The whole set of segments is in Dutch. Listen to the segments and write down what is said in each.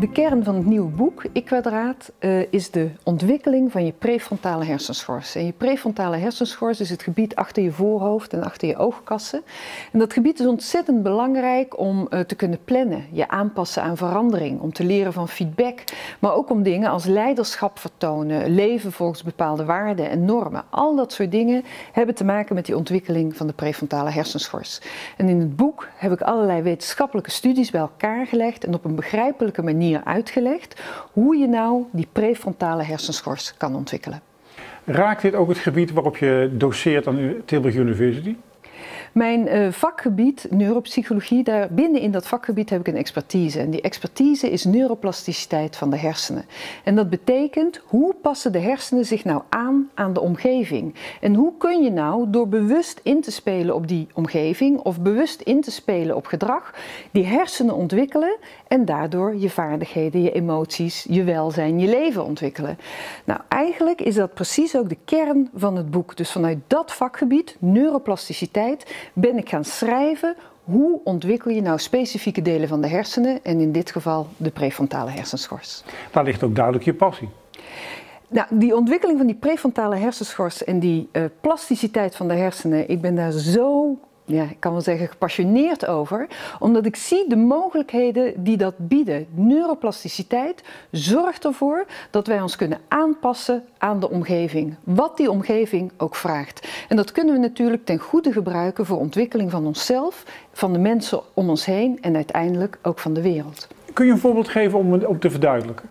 De kern van het nieuwe boek, Ik-kwadraat, uh, is de ontwikkeling van je prefrontale hersenschors. En je prefrontale hersenschors is het gebied achter je voorhoofd en achter je oogkassen. En dat gebied is ontzettend belangrijk om uh, te kunnen plannen, je aanpassen aan verandering, om te leren van feedback, maar ook om dingen als leiderschap vertonen, leven volgens bepaalde waarden en normen. Al dat soort dingen hebben te maken met die ontwikkeling van de prefrontale hersenschors. En in het boek heb ik allerlei wetenschappelijke studies bij elkaar gelegd en op een begrijpelijke manier uitgelegd hoe je nou die prefrontale hersenschors kan ontwikkelen. Raakt dit ook het gebied waarop je doseert aan Tilburg University? Mijn uh, vakgebied, neuropsychologie, daar binnen in dat vakgebied heb ik een expertise. En die expertise is neuroplasticiteit van de hersenen. En dat betekent, hoe passen de hersenen zich nou aan aan de omgeving? En hoe kun je nou, door bewust in te spelen op die omgeving of bewust in te spelen op gedrag, die hersenen ontwikkelen en daardoor je vaardigheden, je emoties, je welzijn, je leven ontwikkelen? Nou, eigenlijk is dat precies ook de kern van het boek. Dus vanuit dat vakgebied, neuroplasticiteit, ben ik gaan schrijven hoe ontwikkel je nou specifieke delen van de hersenen en in dit geval de prefrontale hersenschors. Daar ligt ook duidelijk je passie. Nou, die ontwikkeling van die prefrontale hersenschors en die uh, plasticiteit van de hersenen, ik ben daar zo ja, ik kan wel zeggen, gepassioneerd over, omdat ik zie de mogelijkheden die dat bieden. Neuroplasticiteit zorgt ervoor dat wij ons kunnen aanpassen aan de omgeving, wat die omgeving ook vraagt. En dat kunnen we natuurlijk ten goede gebruiken voor ontwikkeling van onszelf, van de mensen om ons heen en uiteindelijk ook van de wereld. Kun je een voorbeeld geven om het te verduidelijken?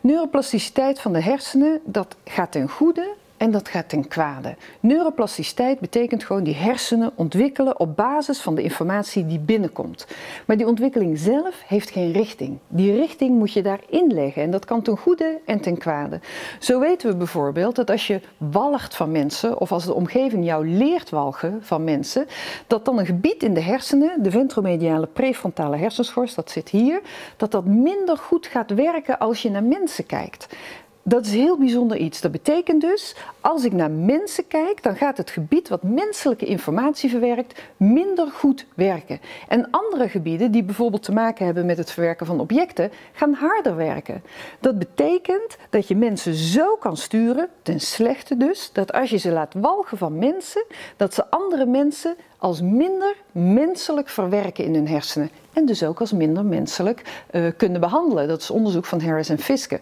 Neuroplasticiteit van de hersenen, dat gaat ten goede en dat gaat ten kwade. Neuroplasticiteit betekent gewoon die hersenen ontwikkelen op basis van de informatie die binnenkomt. Maar die ontwikkeling zelf heeft geen richting. Die richting moet je daar inleggen en dat kan ten goede en ten kwade. Zo weten we bijvoorbeeld dat als je walgt van mensen of als de omgeving jou leert walgen van mensen, dat dan een gebied in de hersenen, de ventromediale prefrontale hersenschors, dat zit hier, dat dat minder goed gaat werken als je naar mensen kijkt. Dat is heel bijzonder iets. Dat betekent dus, als ik naar mensen kijk, dan gaat het gebied wat menselijke informatie verwerkt minder goed werken. En andere gebieden, die bijvoorbeeld te maken hebben met het verwerken van objecten, gaan harder werken. Dat betekent dat je mensen zo kan sturen, ten slechte dus, dat als je ze laat walgen van mensen, dat ze andere mensen als minder menselijk verwerken in hun hersenen. En dus ook als minder menselijk uh, kunnen behandelen. Dat is onderzoek van Harris en Fiske.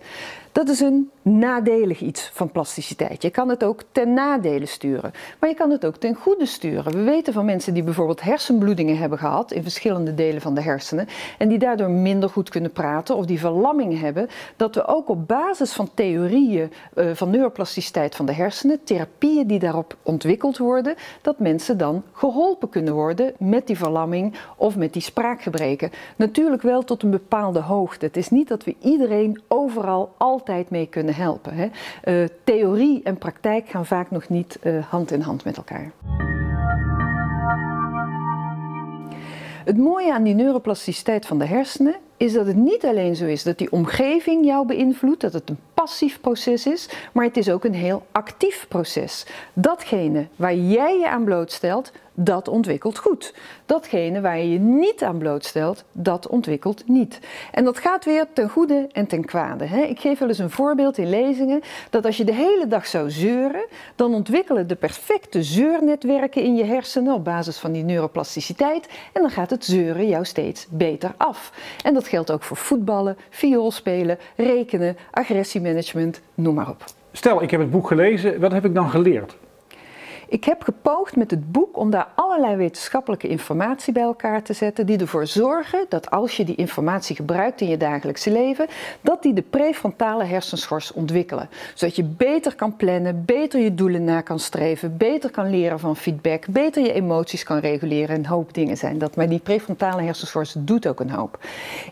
Dat is een nadelig iets van plasticiteit. Je kan het ook ten nadele sturen, maar je kan het ook ten goede sturen. We weten van mensen die bijvoorbeeld hersenbloedingen hebben gehad in verschillende delen van de hersenen en die daardoor minder goed kunnen praten of die verlamming hebben, dat we ook op basis van theorieën uh, van neuroplasticiteit van de hersenen, therapieën die daarop ontwikkeld worden, dat mensen dan geholpen kunnen worden met die verlamming of met die spraakgebreken. Natuurlijk wel tot een bepaalde hoogte. Het is niet dat we iedereen overal altijd mee kunnen helpen. Hè. Uh, theorie en praktijk gaan vaak nog niet uh, hand in hand met elkaar. Het mooie aan die neuroplasticiteit van de hersenen is dat het niet alleen zo is dat die omgeving jou beïnvloedt, dat het een passief proces is, maar het is ook een heel actief proces. Datgene waar jij je aan blootstelt, dat ontwikkelt goed. Datgene waar je je niet aan blootstelt, dat ontwikkelt niet. En dat gaat weer ten goede en ten kwade. Ik geef wel eens een voorbeeld in lezingen dat als je de hele dag zou zeuren, dan ontwikkelen de perfecte zeurnetwerken in je hersenen op basis van die neuroplasticiteit en dan gaat het zeuren jou steeds beter af. En dat geldt ook voor voetballen, vioolspelen, rekenen, agressiemanagement, noem maar op. Stel, ik heb het boek gelezen, wat heb ik dan geleerd? Ik heb gepoogd met het boek om daar allerlei wetenschappelijke informatie bij elkaar te zetten, die ervoor zorgen dat als je die informatie gebruikt in je dagelijkse leven, dat die de prefrontale hersenschors ontwikkelen. Zodat je beter kan plannen, beter je doelen na kan streven, beter kan leren van feedback, beter je emoties kan reguleren. Een hoop dingen zijn dat. Maar die prefrontale hersenschors doet ook een hoop.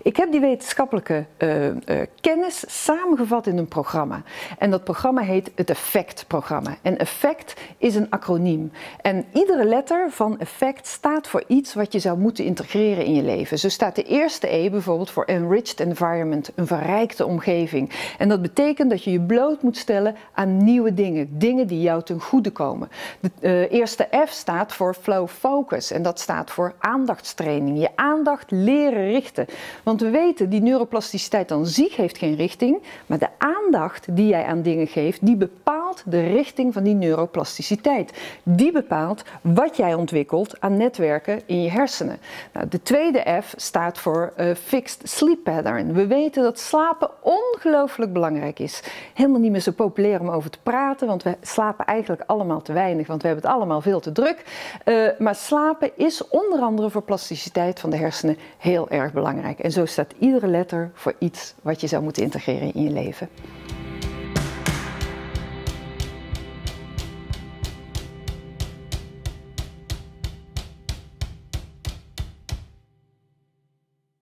Ik heb die wetenschappelijke uh, uh, kennis samengevat in een programma. En dat programma heet het Effect-programma. En Effect is een En iedere letter van effect staat voor iets wat je zou moeten integreren in je leven. Zo staat de eerste E bijvoorbeeld voor enriched environment, een verrijkte omgeving. En dat betekent dat je je bloot moet stellen aan nieuwe dingen, dingen die jou ten goede komen. De uh, eerste F staat voor flow focus en dat staat voor aandachtstraining. Je aandacht leren richten. Want we weten, die neuroplasticiteit aan zich heeft geen richting, maar de aandacht die jij aan dingen geeft, die de richting van die neuroplasticiteit. Die bepaalt wat jij ontwikkelt aan netwerken in je hersenen. Nou, de tweede F staat voor uh, fixed sleep pattern. We weten dat slapen ongelooflijk belangrijk is. Helemaal niet meer zo populair om over te praten, want we slapen eigenlijk allemaal te weinig, want we hebben het allemaal veel te druk. Uh, maar slapen is onder andere voor plasticiteit van de hersenen heel erg belangrijk. En zo staat iedere letter voor iets wat je zou moeten integreren in je leven.